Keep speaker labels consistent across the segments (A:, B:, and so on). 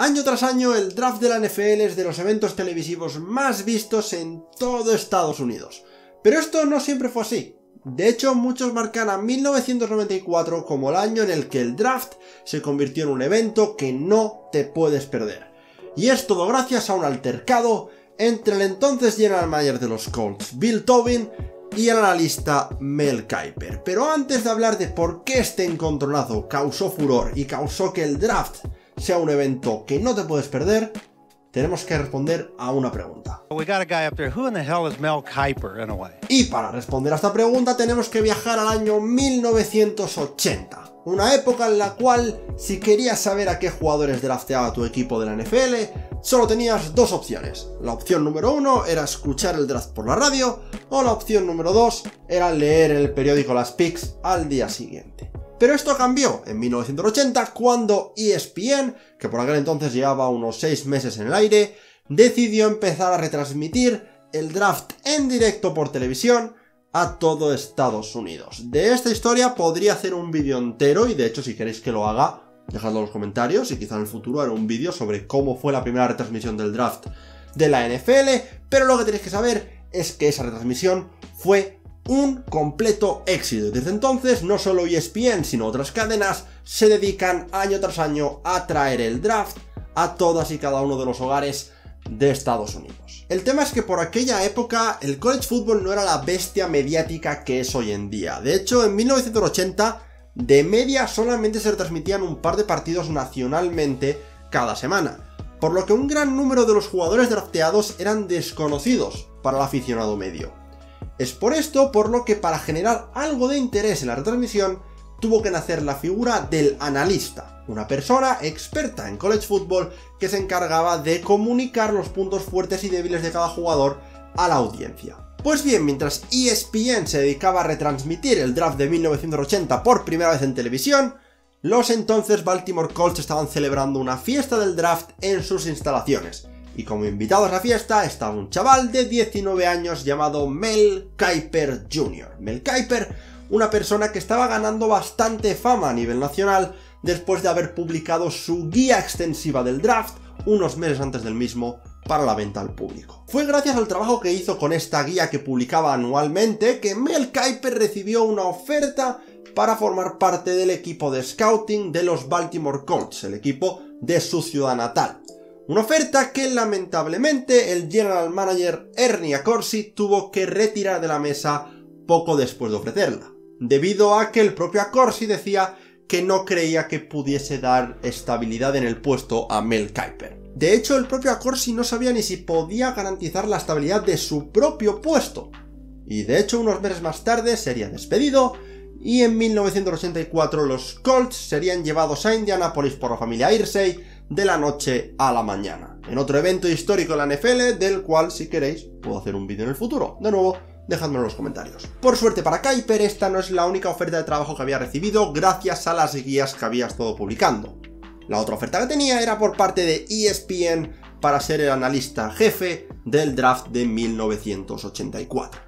A: Año tras año, el draft de la NFL es de los eventos televisivos más vistos en todo Estados Unidos. Pero esto no siempre fue así. De hecho, muchos marcan a 1994 como el año en el que el draft se convirtió en un evento que no te puedes perder. Y es todo gracias a un altercado entre el entonces general manager de los Colts, Bill Tobin, y el analista Mel Kiper. Pero antes de hablar de por qué este encontronazo causó furor y causó que el draft sea un evento que no te puedes perder, tenemos que responder a una pregunta. Y para responder a esta pregunta tenemos que viajar al año 1980. Una época en la cual, si querías saber a qué jugadores drafteaba tu equipo de la NFL, solo tenías dos opciones. La opción número uno era escuchar el draft por la radio, o la opción número dos era leer en el periódico las picks al día siguiente. Pero esto cambió en 1980 cuando ESPN, que por aquel entonces llevaba unos 6 meses en el aire, decidió empezar a retransmitir el draft en directo por televisión a todo Estados Unidos. De esta historia podría hacer un vídeo entero y de hecho si queréis que lo haga, dejadlo en los comentarios y quizá en el futuro haré un vídeo sobre cómo fue la primera retransmisión del draft de la NFL, pero lo que tenéis que saber es que esa retransmisión fue un completo éxito. Desde entonces, no solo ESPN, sino otras cadenas se dedican año tras año a traer el draft a todas y cada uno de los hogares de Estados Unidos. El tema es que por aquella época el college football no era la bestia mediática que es hoy en día. De hecho, en 1980, de media solamente se retransmitían un par de partidos nacionalmente cada semana, por lo que un gran número de los jugadores drafteados eran desconocidos para el aficionado medio. Es por esto por lo que para generar algo de interés en la retransmisión tuvo que nacer la figura del analista, una persona experta en college football que se encargaba de comunicar los puntos fuertes y débiles de cada jugador a la audiencia. Pues bien, mientras ESPN se dedicaba a retransmitir el draft de 1980 por primera vez en televisión, los entonces Baltimore Colts estaban celebrando una fiesta del draft en sus instalaciones, y como invitado a la fiesta estaba un chaval de 19 años llamado Mel Kiper Jr. Mel Kiper, una persona que estaba ganando bastante fama a nivel nacional después de haber publicado su guía extensiva del draft unos meses antes del mismo para la venta al público. Fue gracias al trabajo que hizo con esta guía que publicaba anualmente que Mel Kiper recibió una oferta para formar parte del equipo de scouting de los Baltimore Colts, el equipo de su ciudad natal. Una oferta que lamentablemente el general manager Ernie Accorsi tuvo que retirar de la mesa poco después de ofrecerla, debido a que el propio Accorsi decía que no creía que pudiese dar estabilidad en el puesto a Mel Kiper. De hecho, el propio Accorsi no sabía ni si podía garantizar la estabilidad de su propio puesto. Y de hecho, unos meses más tarde sería despedido y en 1984 los Colts serían llevados a Indianapolis por la familia Irsey de la noche a la mañana. En otro evento histórico de la NFL, del cual si queréis puedo hacer un vídeo en el futuro. De nuevo, dejadmelo en los comentarios. Por suerte para Kuiper, esta no es la única oferta de trabajo que había recibido gracias a las guías que había estado publicando. La otra oferta que tenía era por parte de ESPN para ser el analista jefe del draft de 1984.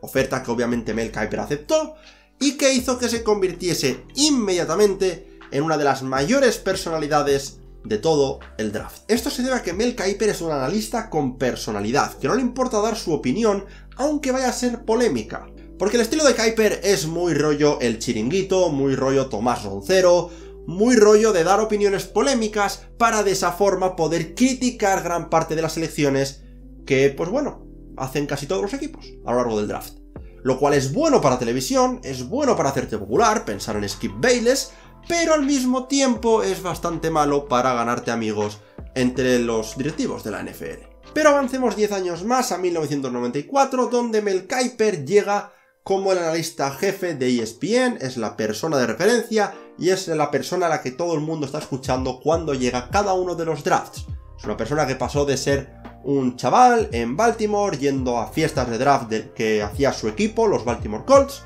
A: Oferta que obviamente Mel Kiper aceptó y que hizo que se convirtiese inmediatamente en una de las mayores personalidades de todo el draft. Esto se debe a que Mel Kiper es un analista con personalidad, que no le importa dar su opinión, aunque vaya a ser polémica. Porque el estilo de Kiper es muy rollo el chiringuito, muy rollo Tomás Roncero, muy rollo de dar opiniones polémicas para de esa forma poder criticar gran parte de las elecciones que, pues bueno, hacen casi todos los equipos a lo largo del draft. Lo cual es bueno para televisión, es bueno para hacerte popular, pensar en Skip Bayless, pero al mismo tiempo es bastante malo para ganarte amigos entre los directivos de la NFL. Pero avancemos 10 años más a 1994, donde Mel Kiper llega como el analista jefe de ESPN, es la persona de referencia y es la persona a la que todo el mundo está escuchando cuando llega cada uno de los drafts. Es una persona que pasó de ser un chaval en Baltimore yendo a fiestas de draft que hacía su equipo, los Baltimore Colts,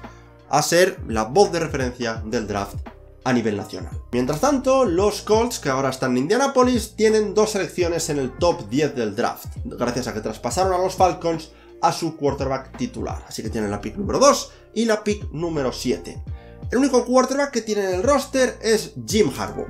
A: a ser la voz de referencia del draft a nivel nacional. Mientras tanto, los Colts, que ahora están en Indianapolis, tienen dos selecciones en el top 10 del draft, gracias a que traspasaron a los Falcons a su quarterback titular. Así que tienen la pick número 2 y la pick número 7. El único quarterback que tienen en el roster es Jim Harbaugh.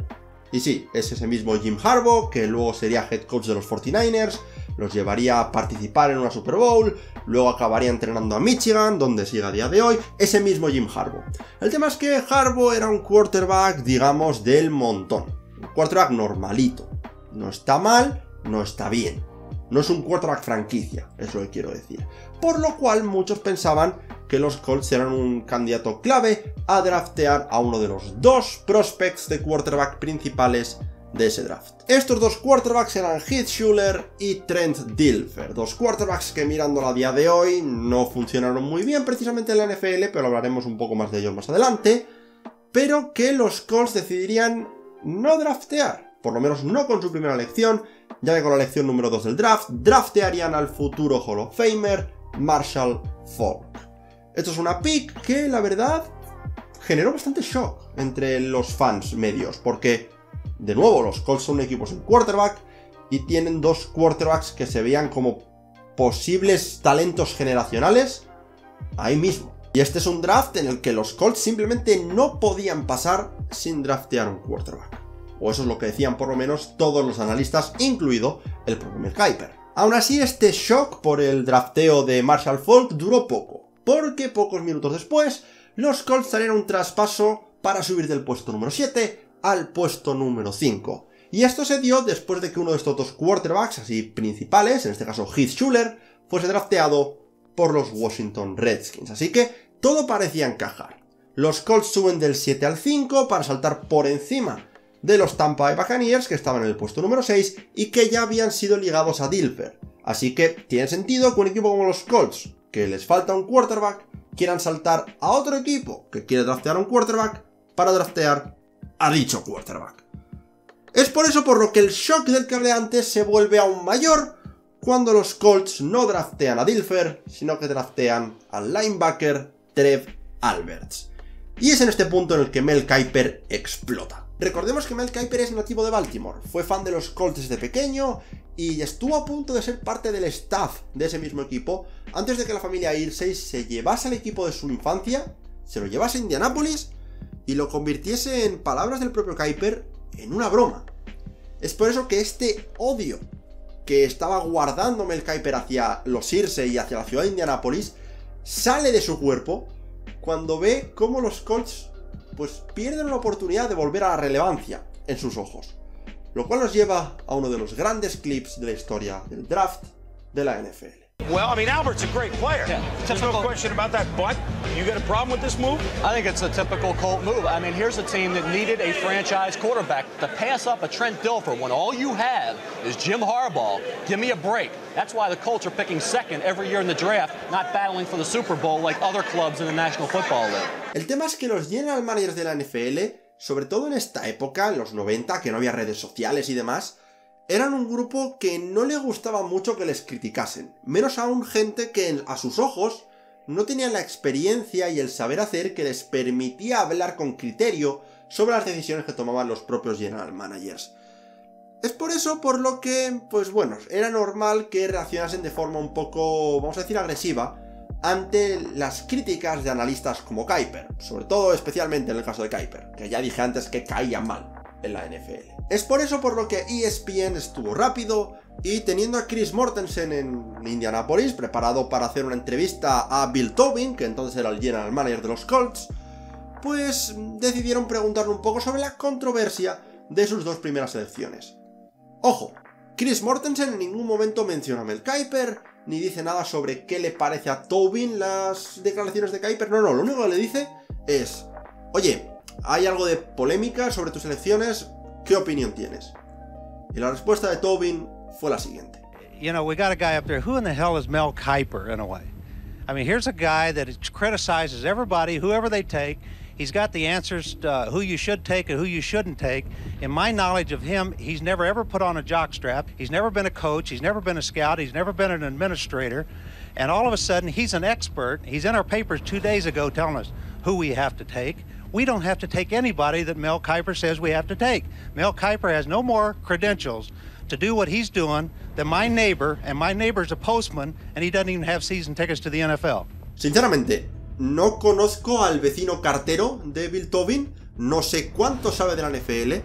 A: Y sí, es ese mismo Jim Harbaugh, que luego sería head coach de los 49ers, los llevaría a participar en una Super Bowl, luego acabaría entrenando a Michigan, donde sigue a día de hoy, ese mismo Jim Harbaugh. El tema es que Harbaugh era un quarterback, digamos, del montón. Un quarterback normalito. No está mal, no está bien. No es un quarterback franquicia, es lo que quiero decir. Por lo cual muchos pensaban que los Colts eran un candidato clave a draftear a uno de los dos prospects de quarterback principales de ese draft. Estos dos quarterbacks eran Heath Schuller y Trent Dilfer, dos quarterbacks que mirando a día de hoy no funcionaron muy bien precisamente en la NFL, pero hablaremos un poco más de ellos más adelante, pero que los Colts decidirían no draftear, por lo menos no con su primera elección, ya que con la elección número 2 del draft, draftearían al futuro Hall of Famer Marshall Falk. Esto es una pick que, la verdad, generó bastante shock entre los fans medios, porque, de nuevo, los Colts son un equipo sin quarterback y tienen dos quarterbacks que se veían como posibles talentos generacionales ahí mismo. Y este es un draft en el que los Colts simplemente no podían pasar sin draftear un quarterback o eso es lo que decían por lo menos todos los analistas, incluido el propio Mel Kiper. Aún así, este shock por el drafteo de Marshall Falk duró poco, porque pocos minutos después, los Colts harían un traspaso para subir del puesto número 7 al puesto número 5. Y esto se dio después de que uno de estos dos quarterbacks, así principales, en este caso Heath Schuller, fuese drafteado por los Washington Redskins. Así que todo parecía encajar. Los Colts suben del 7 al 5 para saltar por encima de los Tampa Bay Buccaneers, que estaban en el puesto número 6 y que ya habían sido ligados a Dilfer. Así que tiene sentido que un equipo como los Colts, que les falta un quarterback, quieran saltar a otro equipo que quiere draftear un quarterback para draftear a dicho quarterback. Es por eso por lo que el shock del que hablé antes se vuelve aún mayor cuando los Colts no draftean a Dilfer, sino que draftean al linebacker Trev Alberts. Y es en este punto en el que Mel Kiper explota. Recordemos que Mel Kiper es nativo de Baltimore, fue fan de los Colts desde pequeño y estuvo a punto de ser parte del staff de ese mismo equipo antes de que la familia Irsay se llevase al equipo de su infancia, se lo llevase a Indianapolis y lo convirtiese en palabras del propio Kiper en una broma. Es por eso que este odio que estaba guardando Mel Kiper hacia los Irsay y hacia la ciudad de Indianapolis sale de su cuerpo cuando ve cómo los Colts pues pierden la oportunidad de volver a la relevancia en sus ojos. Lo cual nos lleva a uno de los grandes clips de la historia del draft de la NFL.
B: Well, I mean, Albert's a great player. Yeah, There's no question about that. But you got a problem with this move?
C: I think it's a typical Colt move. I mean, here's a team that needed a franchise quarterback to pass up a Trent Dilfer when all you have is Jim Harbaugh. Give me a break. That's why the Colts are picking second every year in the draft, not battling for the Super Bowl like other clubs in the National Football League.
A: El tema es que los general managers de la NFL, sobre todo en esta época, en los 90, que no había redes sociales y demás, eran un grupo que no le gustaba mucho que les criticasen, menos aún gente que a sus ojos no tenían la experiencia y el saber hacer que les permitía hablar con criterio sobre las decisiones que tomaban los propios general managers. Es por eso por lo que, pues bueno, era normal que reaccionasen de forma un poco, vamos a decir, agresiva ante las críticas de analistas como Kuiper, sobre todo especialmente en el caso de Kuiper, que ya dije antes que caía mal en la NFL. Es por eso por lo que ESPN estuvo rápido y teniendo a Chris Mortensen en Indianapolis, preparado para hacer una entrevista a Bill Tobin, que entonces era el general manager de los Colts, pues decidieron preguntarle un poco sobre la controversia de sus dos primeras elecciones. Ojo, Chris Mortensen en ningún momento menciona a Mel Kiper, ni dice nada sobre qué le parece a Tobin las declaraciones de Kiper, no, no, lo único que le dice es, oye, hay algo de polémica sobre tus elecciones, ¿qué opinión tienes? Y la respuesta de Tobin fue la siguiente.
D: You know, we got a guy up there. Who in the hell is Mel Kiper, in a way? I mean, here's a guy that criticizes everybody, whoever they take. He's got the answers to uh, who you should take and who you shouldn't take. In my knowledge of him, he's never ever put on a jockstrap. He's never been a coach. He's never been a scout. He's never been an administrator. And all of a sudden, he's an expert. He's in our papers two days ago telling us who we have to take. We don't have to take anybody that Mel Kiper says we have to take. Mel Kiper has no more credentials to do what he's doing than my neighbor, and my neighbor's a postman, and he doesn't even have season tickets to the NFL.
A: Sinceramente, no conozco al vecino cartero de Bill Tobin, no sé cuánto sabe de la NFL,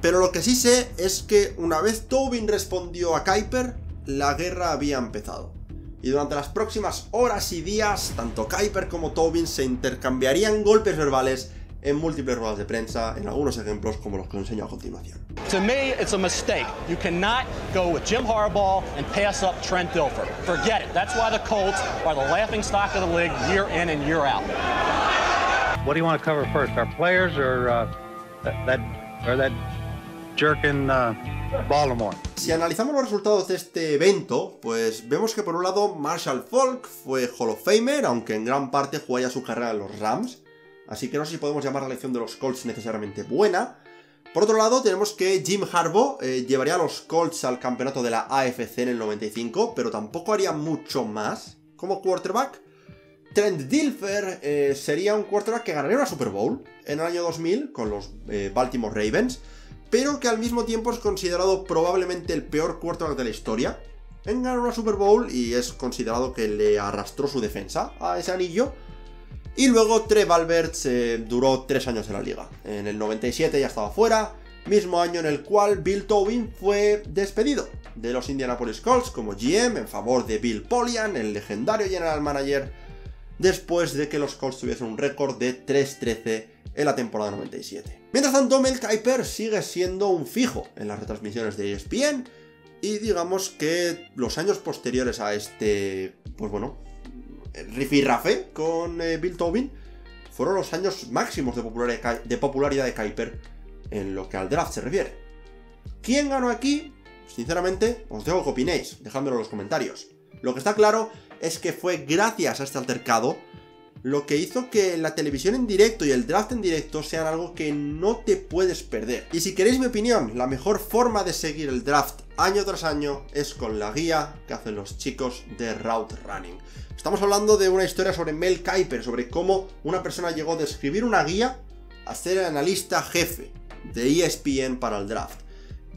A: Pero lo que sí sé es que una vez Tobin respondió a Kuiper, la guerra había empezado. Y durante las próximas horas y días, tanto Kuiper como Tobin se intercambiarían golpes verbales en múltiples ruedas de prensa, en algunos ejemplos como los que os enseño a continuación.
C: To me, it's a mistake. You cannot go with Jim Harbaugh and pass up Trent Dilfer. Forget it. That's why the Colts are the laughing stock of the league year in and year out.
D: What do you want to cover first, our players or uh, that, that or that jerk in uh, Baltimore?
A: Si analizamos los resultados de este evento, pues vemos que por un lado Marshall Falk fue Hall of Famer, aunque en gran parte jugó su carrera en los Rams, así que no sé si podemos llamar la elección de los Colts necesariamente buena. Por otro lado, tenemos que Jim Harbaugh eh, llevaría a los Colts al campeonato de la AFC en el 95, pero tampoco haría mucho más como quarterback. Trent Dilfer eh, sería un quarterback que ganaría una Super Bowl en el año 2000 con los eh, Baltimore Ravens, pero que al mismo tiempo es considerado probablemente el peor quarterback de la historia en ganar una Super Bowl y es considerado que le arrastró su defensa a ese anillo. Y luego Trev Alberts eh, duró tres años en la liga. En el 97 ya estaba fuera, mismo año en el cual Bill Tobin fue despedido de los Indianapolis Colts como GM en favor de Bill Polian, el legendario general manager, después de que los Colts tuviesen un récord de 3-13 en la temporada 97. Mientras tanto, Mel Kiper sigue siendo un fijo en las retransmisiones de ESPN y digamos que los años posteriores a este, pues bueno, rifirrafe con eh, Bill Tobin fueron los años máximos de popularidad, de popularidad Kuiper en lo que al draft se refiere. ¿Quién ganó aquí? Sinceramente, os dejo que opinéis, dejádmelo en los comentarios. Lo que está claro es que fue gracias a este altercado lo que hizo que la televisión en directo y el draft en directo sean algo que no te puedes perder. Y si queréis mi opinión, la mejor forma de seguir el draft año tras año es con la guía que hacen los chicos de Route Running. Estamos hablando de una historia sobre Mel Kiper, sobre cómo una persona llegó de escribir una guía a ser analista jefe de ESPN para el draft.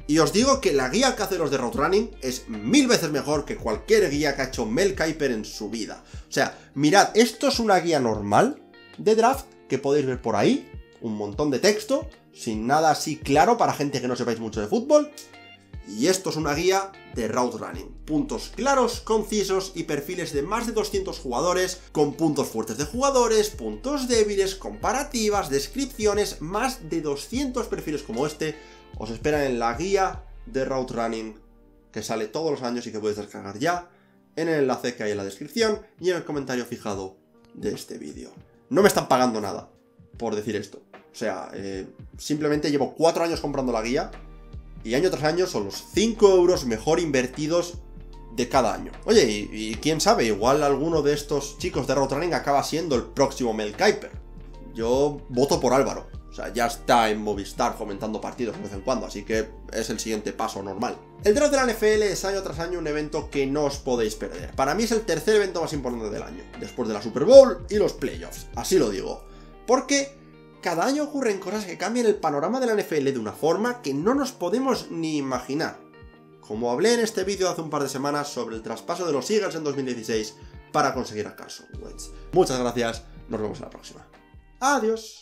A: Y os digo que la guía que hace los de Route Running es mil veces mejor que cualquier guía que ha hecho Mel Kiper en su vida. O sea, mirad, esto es una guía normal de draft que podéis ver por ahí, un montón de texto, sin nada así claro para gente que no sepáis mucho de fútbol. Y esto es una guía de route running. Puntos claros, concisos y perfiles de más de 200 jugadores, con puntos fuertes de jugadores, puntos débiles, comparativas, descripciones, más de 200 perfiles como este os esperan en la guía de route running que sale todos los años y que podéis descargar ya en el enlace que hay en la descripción y en el comentario fijado de este vídeo. No me están pagando nada por decir esto. O sea, eh, simplemente llevo 4 años comprando la guía y año tras año son los 5 euros mejor invertidos de cada año. Oye, y, quién sabe, igual alguno de estos chicos de route running acaba siendo el próximo Mel Kiper. Yo voto por Álvaro. O sea, ya está en Movistar fomentando partidos de vez en cuando, así que es el siguiente paso normal. El draft de la NFL es año tras año un evento que no os podéis perder. Para mí es el tercer evento más importante del año, después de la Super Bowl y los playoffs, así lo digo. Porque cada año ocurren cosas que cambian el panorama de la NFL de una forma que no nos podemos ni imaginar. Como hablé en este vídeo hace un par de semanas sobre el traspaso de los Eagles en 2016 para conseguir a Carson Wentz. Muchas gracias, nos vemos en la próxima. Adiós.